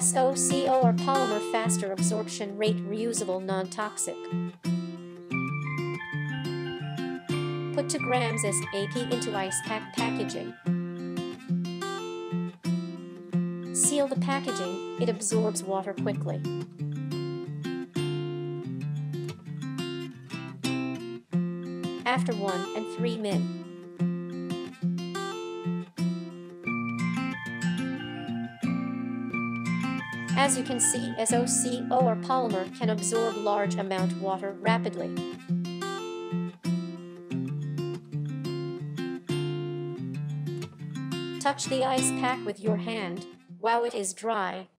SOCO or polymer faster absorption rate reusable non-toxic. Put 2 grams as AP into ice pack packaging. Seal the packaging, it absorbs water quickly. After 1 and 3 min. As you can see, SOCO or polymer can absorb large amount water rapidly. Touch the ice pack with your hand while it is dry.